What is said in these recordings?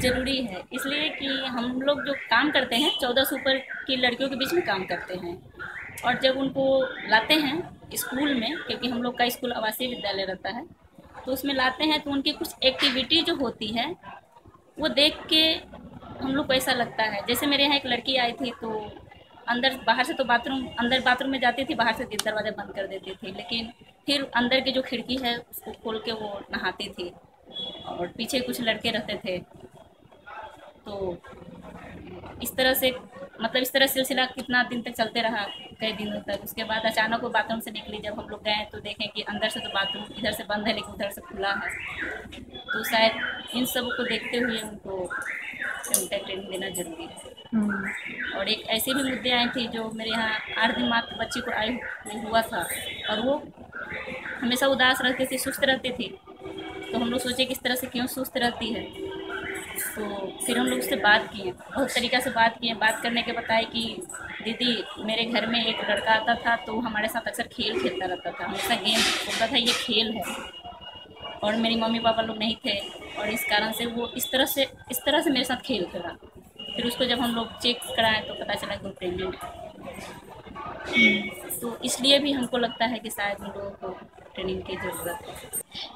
ज़रूरी है। इसलिए कि हम लोग जो काम करते हैं, चौदह से ऊपर की लड़कियों के बीच में काम करते हैं। और जब उनको लाते हैं स्कूल में, क्योंकि हम लोग का स्कूल आवासीय विद्यालय रहता है तो उसमें लाते हैं तो उनकी कुछ एक्टिविटी जो होती है, वो देख के हम लोग को ऐसा लगता है। जैसे मेरे यहाँ एक लड़की आई थी तो अंदर, बाहर से तो बाथरूम, अंदर बाथरूम में जाती थी, बाहर से दरवाज़ा बंद कर देती थी। लेकिन फिर अंदर की जो खिड़की है, उसको खोल के वो नहाती थी। और पीछे कुछ लड़के रहते थे तो इस तरह से मतलब इस तरह सिलसिला कितना दिन तक चलते रहा कई दिनों तक। उसके बाद अचानक वो बाथरूम से निकली जब हम लोग गए तो देखें कि अंदर से तो बाथरूम इधर से बंद है लेकिन उधर से खुला है। तो शायद इन सबको देखते हुए उनको उनका ट्रेनिंग देना ज़रूरी है। हम्म। और एक ऐसे भी मुद्दे आए थे जो मेरे यहाँ आठ दिन मात्र बच्ची को आए हुआ था और वो हमेशा उदास रहते थे सुस्त रहती थी। तो हम लोग सोचे कि इस तरह से क्यों सुस्त रहती है? तो फिर हम लोग उससे बात किए, बहुत तरीक़ा से बात किए। बात करने के बताए कि, दीदी, मेरे घर में एक लड़का आता था तो हमारे साथ अक्सर खेल खेलता रहता था। हमेशा गेम होता था, ये खेल है। और मेरी मम्मी पापा लोग नहीं थे। और इस कारण से वो इस तरह से, इस तरह से मेरे साथ खेल रहा फिर उसको जब हम लोग चेक कराएँ तो पता चला कि वो प्रेगनेंट है। तो इसलिए भी हमको लगता है कि शायद उन लोगों को ट्रेनिंग की ज़रूरत है।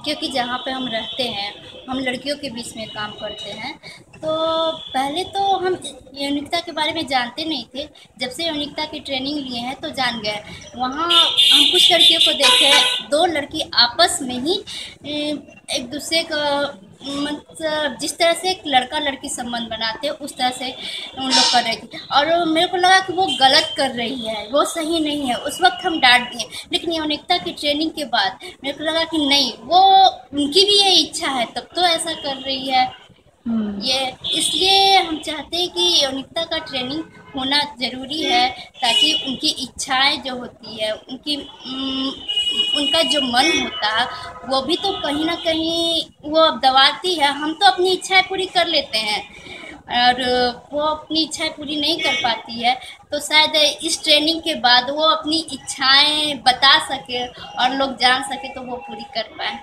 क्योंकि जहाँ पे हम रहते हैं, हम लड़कियों के बीच में काम करते हैं तो पहले तो हम यौनिकता के बारे में जानते नहीं थे। जब से यौनिकता की ट्रेनिंग लिए हैं तो जान गए। वहाँ हम कुछ लड़कियों को देखे, दो लड़की आपस में ही एक दूसरे का मतलब जिस तरह से एक लड़का लड़की संबंध बनाते हैं उस तरह से उन लोग कर रही थी। और मेरे को लगा कि वो गलत कर रही है, वो सही नहीं है, उस वक्त हम डांट दिए। लेकिन यौनिकता की ट्रेनिंग के बाद मेरे को लगा कि नहीं, वो, उनकी भी ये इच्छा है, तब तो ऐसा कर रही है। ये, इसलिए हम चाहते हैं कि यौनिकता का ट्रेनिंग होना ज़रूरी है, ताकि उनकी इच्छाएँ जो होती है, उनकी उनका जो मन होता है वो भी तो कहीं ना कहीं वो दबाती है। हम तो अपनी इच्छाएँ पूरी कर लेते हैं और वो अपनी इच्छाएँ पूरी नहीं कर पाती है। तो शायद इस ट्रेनिंग के बाद वो अपनी इच्छाएँ बता सके और लोग जान सके तो वो पूरी कर पाए।